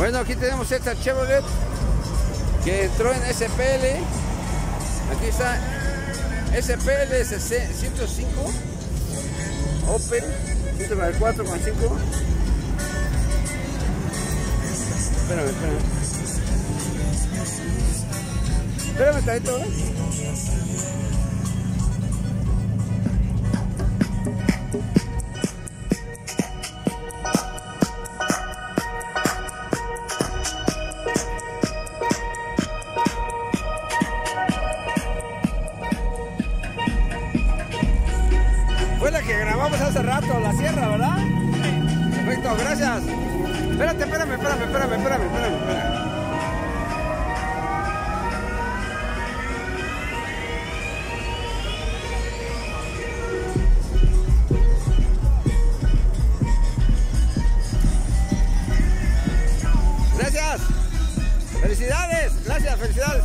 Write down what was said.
Bueno, aquí tenemos esta Chevrolet que entró en SPL. Aquí está SPL 105 Opel 104 con 5 espérame, espérame espérame tantito ¿eh? La que grabamos hace rato, la sierra, ¿verdad? Perfecto, gracias. Espérate, espérame, espérame, espérame, espérame, espérame. Gracias. Felicidades. Gracias, felicidades.